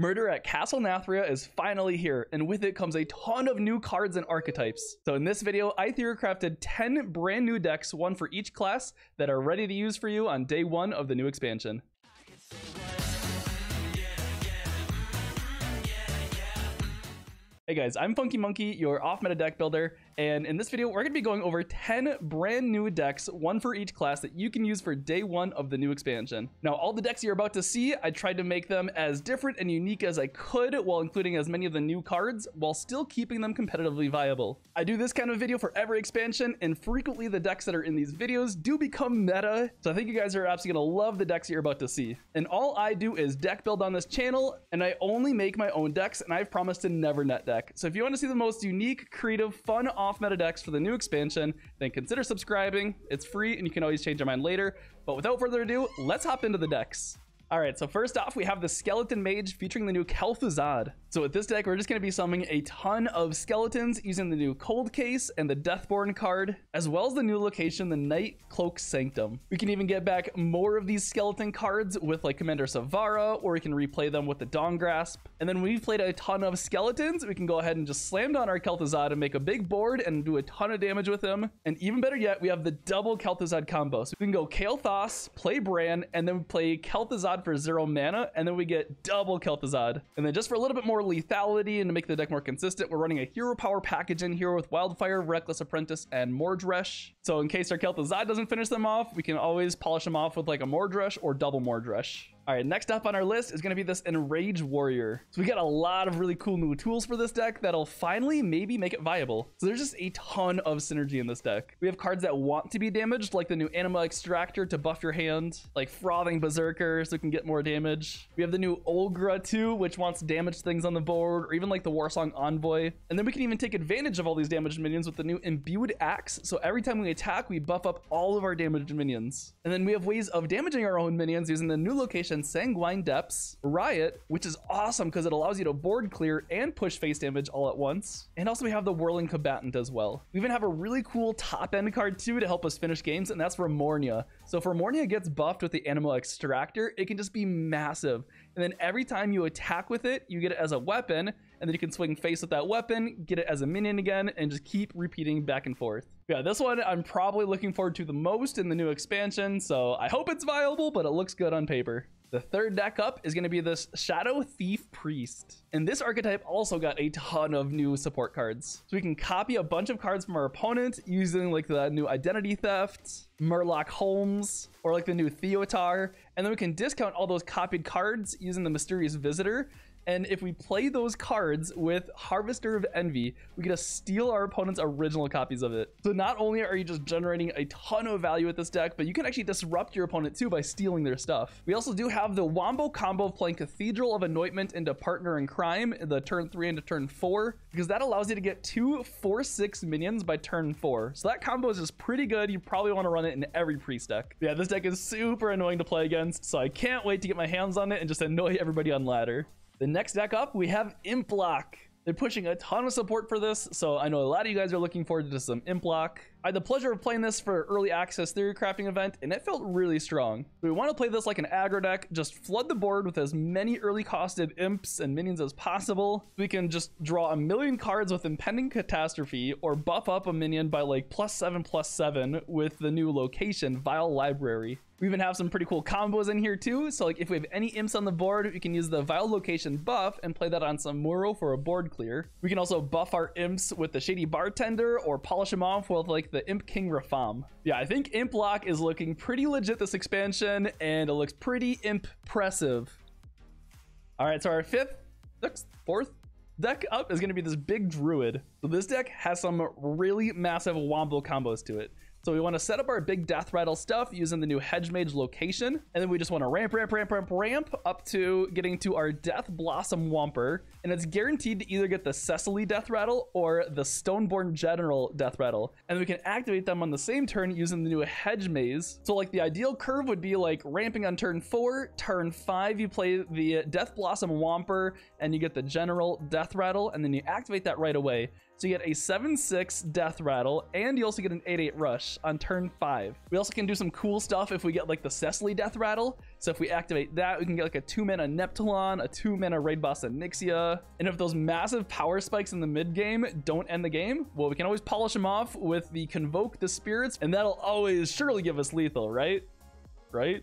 Murder at Castle Nathria is finally here, and with it comes a ton of new cards and archetypes. So in this video, I theorycrafted 10 brand new decks, one for each class, that are ready to use for you on day one of the new expansion. Hey guys, I'm Funki Monki, your off-meta deck builder, and in this video, we're going to be going over 10 brand new decks, one for each class that you can use for day one of the new expansion. Now, all the decks you're about to see, I tried to make them as different and unique as I could while including as many of the new cards, while still keeping them competitively viable. I do this kind of video for every expansion, and frequently the decks that are in these videos do become meta, so I think you guys are absolutely going to love the decks you're about to see. And all I do is deck build on this channel, and I only make my own decks, and I've promised to never net deck deck. So if you want to see the most unique, creative, fun off-meta decks for the new expansion, then consider subscribing. It's free and you can always change your mind later. But without further ado, let's hop into the decks. All right, so first off, we have the Skeleton Mage featuring the new Kel'Thuzad. So with this deck, we're just going to be summoning a ton of skeletons using the new Cold Case and the Deathborn card, as well as the new location, the Night Cloak Sanctum. We can even get back more of these skeleton cards with like Commander Sivara, or we can replay them with the Dawn Grasp. And then we've played a ton of skeletons, we can go ahead and just slam down our Kel'Thuzad and make a big board and do a ton of damage with him. And even better yet, we have the double Kel'Thuzad combo. So we can go Kael'thas, play Brann, and then play Kel'Thuzad for zero mana, and then we get double Kel'Thuzad. And then just for a little bit more lethality and to make the deck more consistent, we're running a hero power package in here with Wildfire, Reckless Apprentice, and Mordresh. So in case our Kel'Thuzad doesn't finish them off, we can always polish them off with like a Mordresh or double Mordresh. All right, next up on our list is going to be this Enrage Warrior. So we got a lot of really cool new tools for this deck that'll finally maybe make it viable. So there's just a ton of synergy in this deck. We have cards that want to be damaged, like the new Anima Extractor to buff your hand, like Frothing Berserker so you can get more damage. We have the new Olgra too, which wants damaged things on the board, or even like the Warsong Envoy. And then we can even take advantage of all these damaged minions with the new Imbued Axe. So every time we attack, we buff up all of our damaged minions. And then we have ways of damaging our own minions using the new location Sanguine Depths, Riot, which is awesome because it allows you to board clear and push face damage all at once. And also we have the Whirling Combatant as well. We even have a really cool top end card too to help us finish games, and that's Remornia. So if Remornia gets buffed with the Anima Extractor, it can just be massive. And then every time you attack with it, you get it as a weapon, and then you can swing face with that weapon, get it as a minion again, and just keep repeating back and forth. Yeah, this one I'm probably looking forward to the most in the new expansion, so I hope it's viable, but it looks good on paper. The third deck up is going to be this Shadow Thief Priest. And this archetype also got a ton of new support cards. So we can copy a bunch of cards from our opponent using like the new Identity Theft, Murloc Holmes, or like the new Theotar. And then we can discount all those copied cards using the Mysterious Visitor and if we play those cards with Harvester of Envy, we get to steal our opponent's original copies of it. So not only are you just generating a ton of value with this deck, but you can actually disrupt your opponent too by stealing their stuff. We also do have the Wombo combo of playing Cathedral of Atonement into Partner in Crime the turn 3 into turn 4, because that allows you to get two 4-6 minions by turn 4. So that combo is just pretty good. You probably want to run it in every priest deck. Yeah, this deck is super annoying to play against, so I can't wait to get my hands on it and just annoy everybody on ladder. The next deck up, we have Implock. They're pushing a ton of support for this, so I know a lot of you guys are looking forward to some Implock. I had the pleasure of playing this for early access theory crafting event, and it felt really strong. We want to play this like an aggro deck, just flood the board with as many early costed imps and minions as possible. We can just draw a million cards with impending catastrophe, or buff up a minion by like plus seven plus seven with the new location, Vile Library. We even have some pretty cool combos in here too. So like if we have any imps on the board, we can use the Vile Location buff and play that on some Muro for a board clear. We can also buff our imps with the Shady Bartender or polish them off with like the Imp King Rafaam. Yeah, I think Imp Lock is looking pretty legit this expansion and it looks pretty impressive. All right, so our fifth, sixth, fourth deck up is going to be this big Druid. So this deck has some really massive wombo combos to it. So we want to set up our big death rattle stuff using the new hedge maze location. And then we just want to ramp, ramp, ramp, ramp, ramp up to getting to our death blossom womper. And it's guaranteed to either get the Sesselie death rattle or the stoneborn general death rattle. And we can activate them on the same turn using the new hedge maze. So like the ideal curve would be like ramping on turn four, turn five, you play the death blossom womper and you get the general death rattle and then you activate that right away. So you get a 7-6 Death Rattle, and you also get an 8-8 Rush on turn 5. We also can do some cool stuff if we get like the Sesselie Death Rattle. So if we activate that, we can get like a 2-mana Neptulon, a 2-mana Raid Boss Onyxia. And if those massive power spikes in the mid game don't end the game, well, we can always polish them off with the Convoke the Spirits, and that'll always surely give us lethal, right? Right?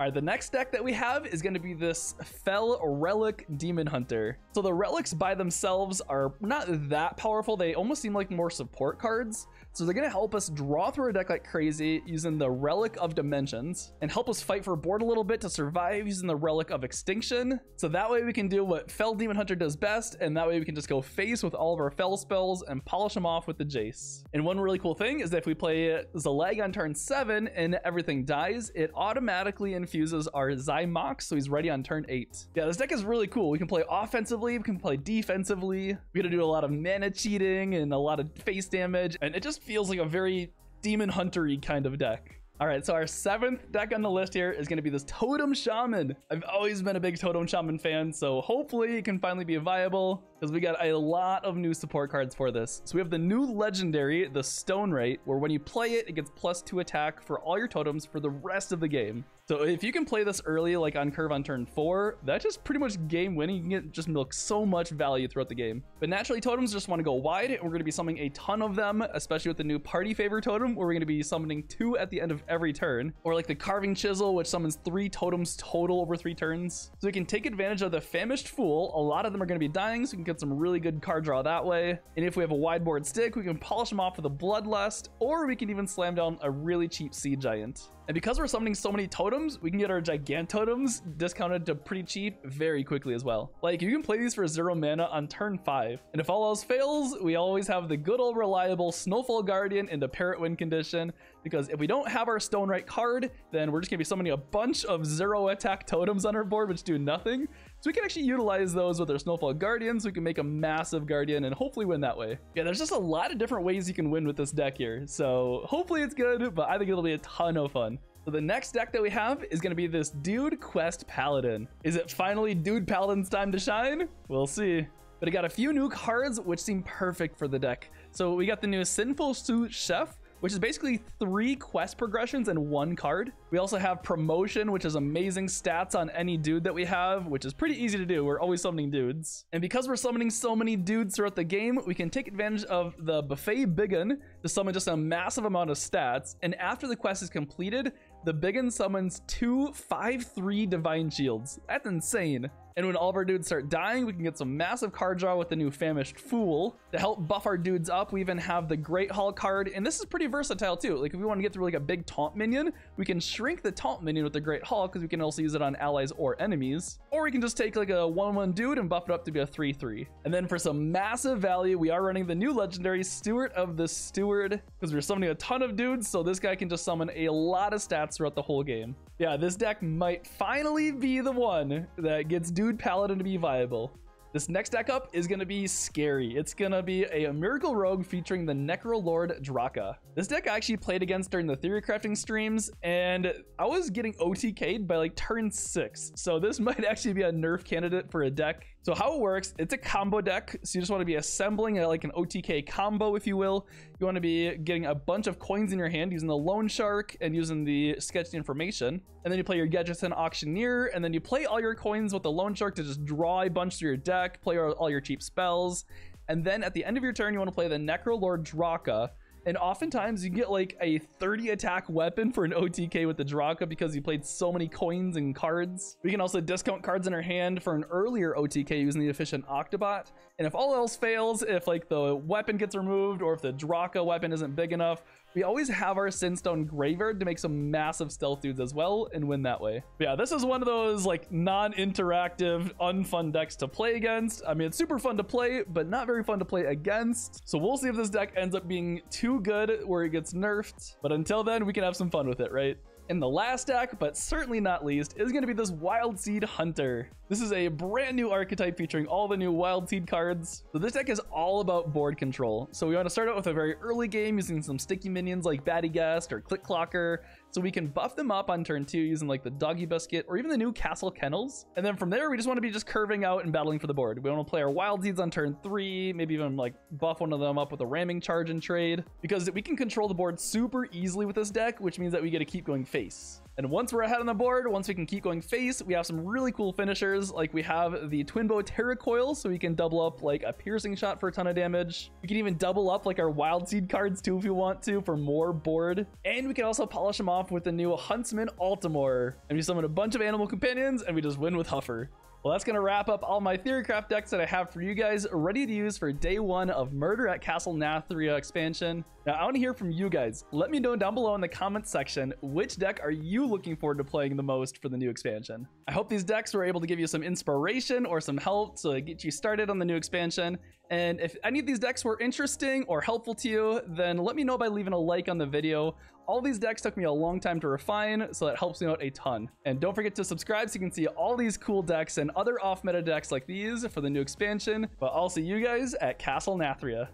All right, the next deck that we have is going to be this Fel Relic Demon Hunter. So the relics by themselves are not that powerful. They almost seem like more support cards. So they're going to help us draw through a deck like crazy using the Relic of Dimensions and help us fight for board a little bit to survive using the Relic of Extinction. So that way we can do what Fel Demon Hunter does best, and that way we can just go face with all of our Fel spells and polish them off with the Jace. And one really cool thing is that if we play Zaleg on turn 7 and everything dies, it automatically infuses our Xy'mox, so he's ready on turn 8. Yeah, this deck is really cool. We can play offensively, we can play defensively, we gotta do a lot of mana cheating and a lot of face damage, and it just feels like a very demon huntery kind of deck. All right, so our seventh deck on the list here is going to be this Totem Shaman. I've always been a big Totem Shaman fan, so hopefully it can finally be viable because we got a lot of new support cards for this. So we have the new legendary, the Stonewright, where when you play it, it gets plus two attack for all your totems for the rest of the game. So if you can play this early, like on curve on turn four, that's just pretty much game winning. You can get just milk so much value throughout the game. But naturally, totems just want to go wide, and we're going to be summoning a ton of them, especially with the new party favor totem, where we're going to be summoning two at the end of every turn, or like the carving chisel, which summons three totems total over three turns. So we can take advantage of the famished fool. A lot of them are going to be dying, so we can get some really good card draw that way. And if we have a wide board stick, we can polish them off with a bloodlust, or we can even slam down a really cheap sea giant. And because we're summoning so many totems, we can get our Gigantotems discounted to pretty cheap very quickly as well. Like, you can play these for zero mana on turn five. And if all else fails, we always have the good old reliable Snowfall Guardian into Parrot Wind condition. Because if we don't have our Stonewright card, then we're just to be summoning a bunch of zero attack totems on our board, which do nothing. So we can actually utilize those with our Snowfall Guardians. We can make a massive Guardian and hopefully win that way. Yeah, there's just a lot of different ways you can win with this deck here. So hopefully it's good, but I think it'll be a ton of fun. So the next deck that we have is going to be this Dude Quest Paladin. Is it finally Dude Paladin's time to shine? We'll see. But it got a few new cards which seem perfect for the deck. So we got the new Sinful Sous Chef, which is basically three quest progressions and one card. We also have promotion, which is amazing stats on any dude that we have, which is pretty easy to do. We're always summoning dudes. And because we're summoning so many dudes throughout the game, we can take advantage of the Buffet Biggun to summon just a massive amount of stats. And after the quest is completed, the Biggun summons two 5-3 Divine Shields. That's insane. And when all of our dudes start dying, we can get some massive card draw with the new Famished Fool. To help buff our dudes up, we even have the Great Hall card, and this is pretty versatile too. Like if we want to get through like a big taunt minion, we can shrink the taunt minion with the Great Hall because we can also use it on allies or enemies. Or we can just take like a 1-1 dude and buff it up to be a 3-3. And then for some massive value, we are running the new legendary Stewart of the Steward because we're summoning a ton of dudes, so this guy can just summon a lot of stats throughout the whole game. Yeah, this deck might finally be the one that gets Dude Paladin to be viable. This next deck up is going to be scary. It's going to be a Miracle Rogue featuring the Necro Lord Draka. This deck I actually played against during the theory crafting streams, and I was getting OTK'd by like turn six. So this might actually be a nerf candidate for a deck. So how it works, it's a combo deck. So you just want to be assembling a, like an OTK combo, if you will. You want to be getting a bunch of coins in your hand using the Loan Shark and using the Sketchy Information. And then you play your Gadgetzan Auctioneer, and then you play all your coins with the Loan Shark to just draw a bunch to your deck, play all your cheap spells. And then at the end of your turn, you want to play the Necro Lord Draka, and oftentimes you get like a 30 attack weapon for an OTK with the Draka because you played so many coins and cards. We can also discount cards in our hand for an earlier OTK using the efficient Octobot. And if all else fails, if like the weapon gets removed or if the Draka weapon isn't big enough, we always have our Sinstone Graveyard to make some massive stealth dudes as well and win that way. But yeah, this is one of those like non-interactive, unfun decks to play against. I mean, it's super fun to play, but not very fun to play against. So we'll see if this deck ends up being too good where it gets nerfed. But until then, we can have some fun with it, right? And the last deck, but certainly not least, is going to be this Wild Seed Hunter. This is a brand new archetype featuring all the new Wild Seed cards. So this deck is all about board control. So we want to start out with a very early game using some sticky minions like Batty Guest or Click Clocker so we can buff them up on turn two using like the Doggy Biscuit or even the new Castle Kennels. And then from there, we just want to be just curving out and battling for the board. We want to play our Wild Seeds on turn three, maybe even like buff one of them up with a Ramming Charge and trade because we can control the board super easily with this deck, which means that we get to keep going face. And once we're ahead on the board, once we can keep going face, we have some really cool finishers. Like we have the Twin Bow Terrorcoil, so we can double up like a piercing shot for a ton of damage. We can even double up like our Wild Seed cards too if we want to for more board. And we can also polish them off with the new Huntsman Altimor. And we summon a bunch of animal companions and we just win with Huffer. Well, that's going to wrap up all my Theorycraft decks that I have for you guys ready to use for day one of Murder at Castle Nathria expansion. Now, I want to hear from you guys. Let me know down below in the comments section, which deck are you looking forward to playing the most for the new expansion? I hope these decks were able to give you some inspiration or some help to get you started on the new expansion. And if any of these decks were interesting or helpful to you, then let me know by leaving a like on the video. All these decks took me a long time to refine, so that helps me out a ton. And don't forget to subscribe so you can see all these cool decks and other off-meta decks like these for the new expansion. But I'll see you guys at Castle Nathria.